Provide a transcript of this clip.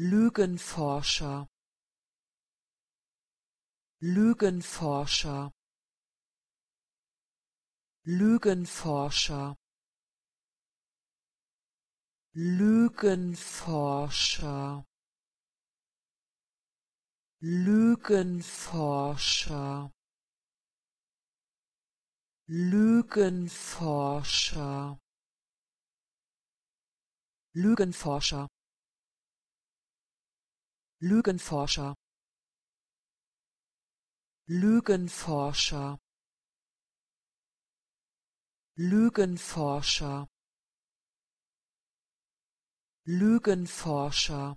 Lügenforscher. Lügenforscher. Lügenforscher. Lügenforscher. Lügenforscher. Lügenforscher. Lügenforscher Lügenforscher. Lügenforscher. Lügenforscher. Lügenforscher